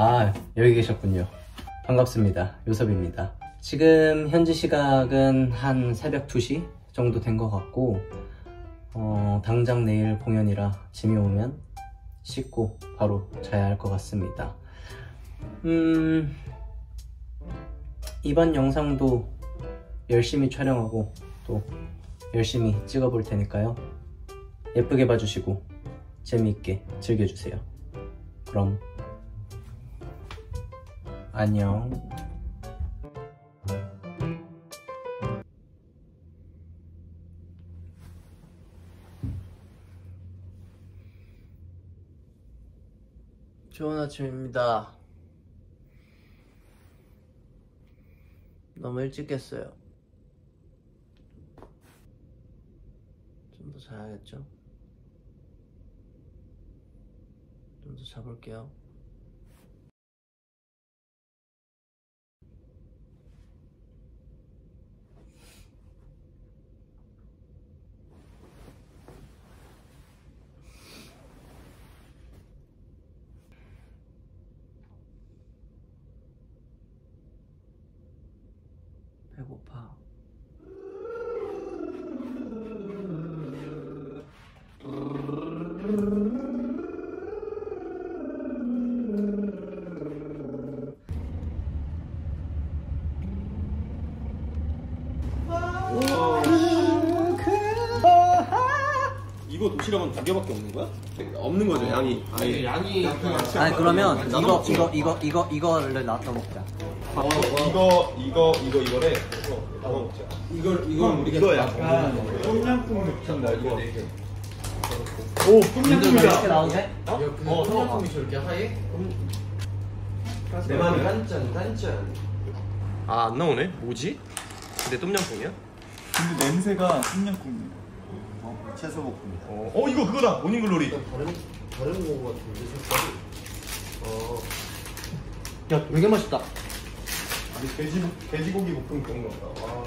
아, 여기 계셨군요. 반갑습니다. 요섭입니다. 지금 현지 시각은 한 새벽 2시 정도 된 것 같고, 어, 당장 내일 공연이라 짐이 오면 씻고 바로 자야 할 것 같습니다. 음, 이번 영상도 열심히 촬영하고 또 열심히 찍어 볼 테니까요. 예쁘게 봐주시고 재미있게 즐겨주세요. 그럼 안녕. 좋은 아침입니다. 너무 일찍 깼어요. 좀 더 자야겠죠? 좀 더 자볼게요. 배고파. 이거 도시락은 두 개밖에 없는 거야? 없는 거죠 양이. 아예 양이 아니 그러면 이거 이거 이거 이거 이거를 나눠 먹자. 어, 이거 이거 이거 이거래 나눠 먹자. 이걸 이걸 우리가 이거 약간 똠양꿍 느낌다 이거. 오 이렇게 나오게? 어? 성냥품이 저렇게 하얘? 내 맘이 짠짠 짠짠. 아안 나오네? 뭐지? 근데 똠양꿍이야? 근데 냄새가 똠양꿍이에요 어, 채소 볶음이다. 어, 어 이거 그거다. 모닝글로리. 다른 다른 거 같은데 색깔이 어. 야 되게 맛있다. 아니 돼지 돼지고기 볶음 그런 건가 와.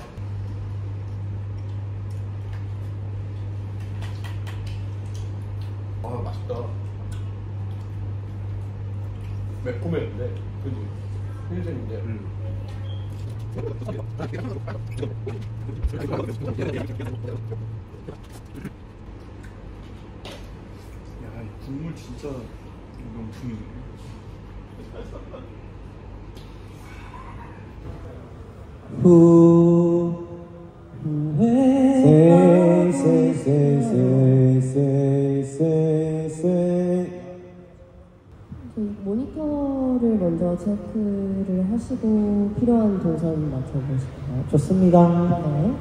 아 맛있다. 매콤했는데 그지? 흰색인데. 음. 야, 이 국물 진짜 명품이네. 저희 먼저 체크를 하시고 필요한 동선 맞춰보실까요? 좋습니다. 네.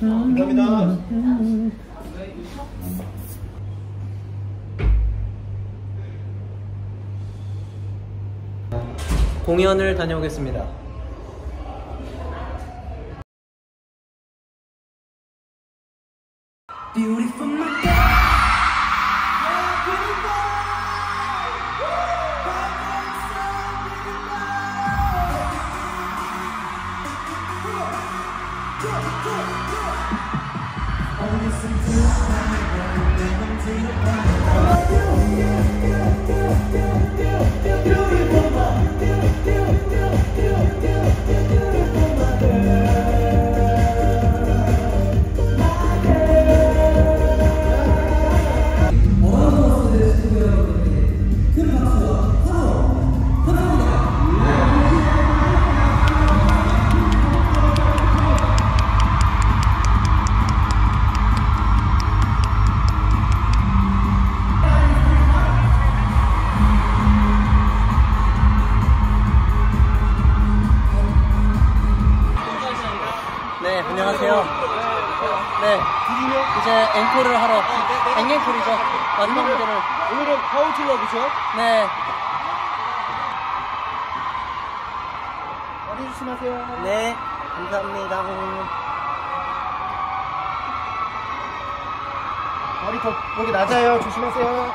감사합니다 공연을 다녀오겠습니다. 앵콜을 하러, 앵앵콜이죠. 마지막 무대를. 오늘은 하우틀 러브죠? 네. 다리 조심하세요. 네, 감사합니다. 다리 더 거기 낮아요. 조심하세요.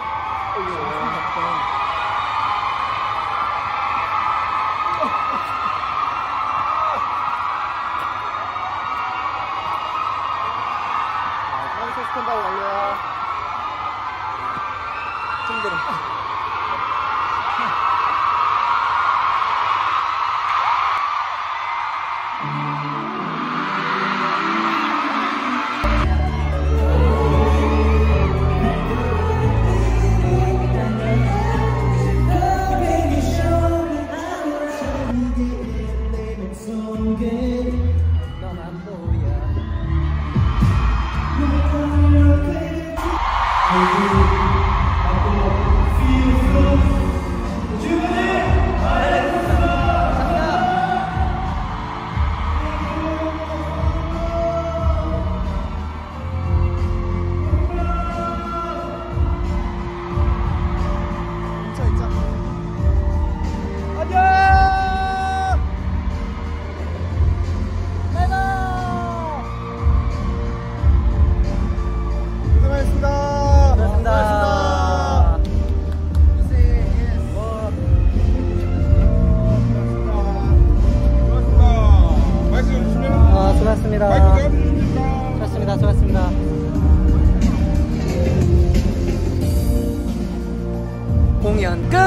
공연 끝!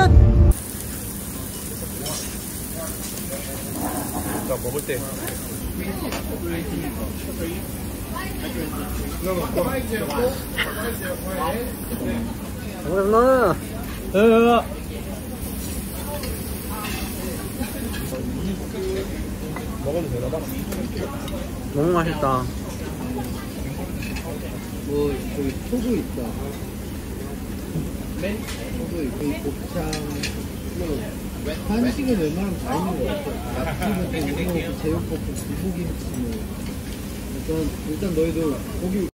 나 먹을 때 고맙습니다. 먹어도 되나 봐. 너무 맛있다. 뭐 저기 토구 있다. 토구 있고 곱창, 뭐 한식은 웬만하면 다 있는 것 같아. 또 우리먹고 제육볶음, 두부김치 뭐. 일단 일단 너희도 고기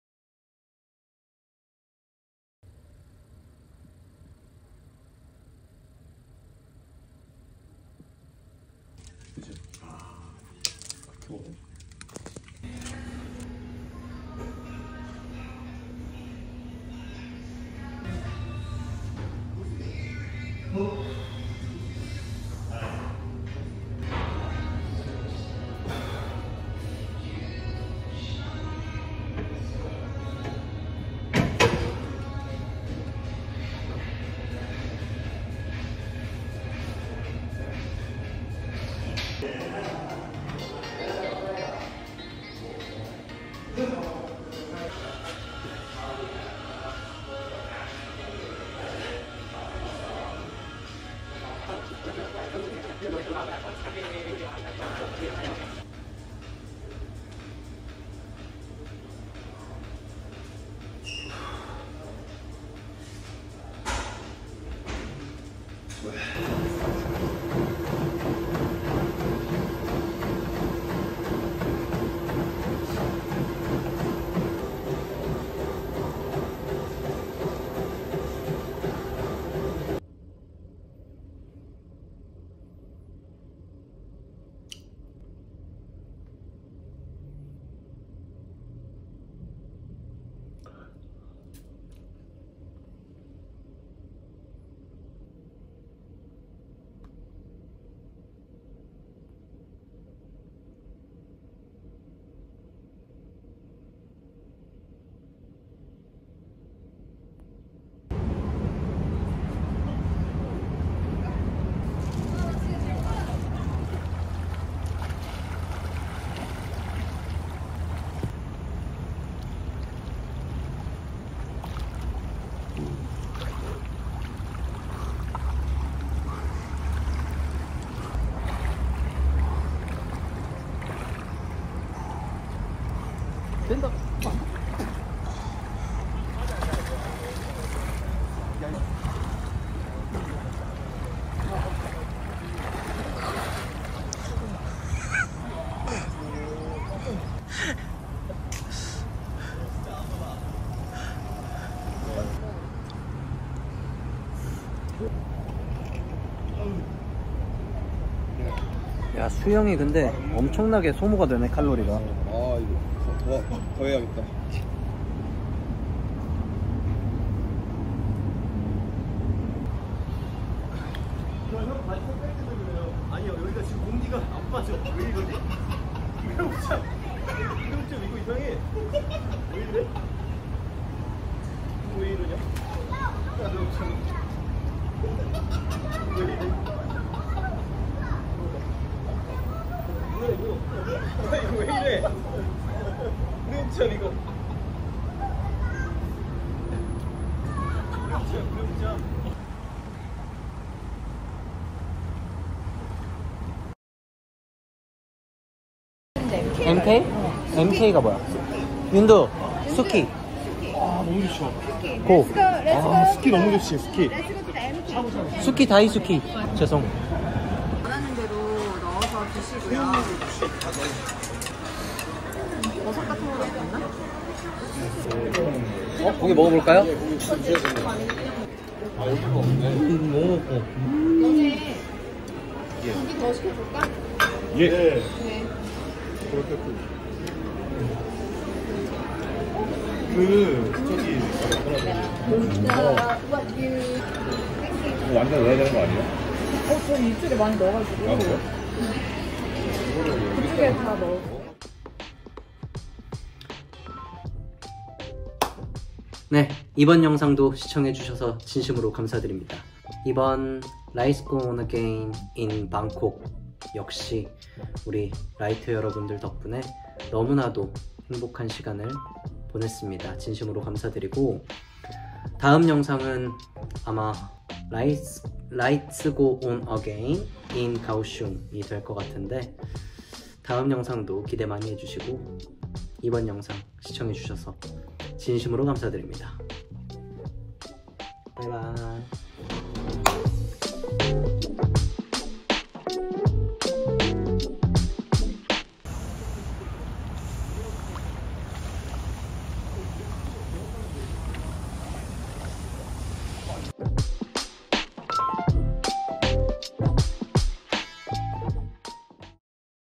Thank you. 수영이 근데 엄청나게 소모가 되네 칼로리가 아 이거 더, 더, 더 해야겠다 아니요 여기가 지금 공기가 안 빠져 왜 이러지? 이러자 이거 좀 이거 이상해 왜 이래? 왜 이러냐? 왜 이래? 뭐야 이거 왜 이래? 참 이거 참, 참. MK? MK가 뭐야? 윤도 수키 아 너무 좋죠. 고 아 스키 너무 좋지 스키. 수키 다이수키 죄송 원하는 대로 넣어서 드시고요. 버섯 같은 건 없나? 어? 고기 먹어볼까요? 음, 너무 먹고 고기 더 시켜줄까? 예. 네. 그 저기 완전 넣어야 되는 거 아니에요? 어, 저 일주일에 많이 넣어가지고. 아 그래요? 그쪽에 다 넣어. 네, 이번 영상도 시청해주셔서 진심으로 감사드립니다. 이번 라이스 고 on again in 방콕 역시 우리 라이트 여러분들 덕분에 너무나도 행복한 시간을 보냈습니다. 진심으로 감사드리고 다음 영상은 아마 Lights Lights Go on again in 가오슝이 될 것 같은데 다음 영상도 기대 많이 해주시고 이번 영상 시청해주셔서 진심으로 감사드립니다. 바이바이.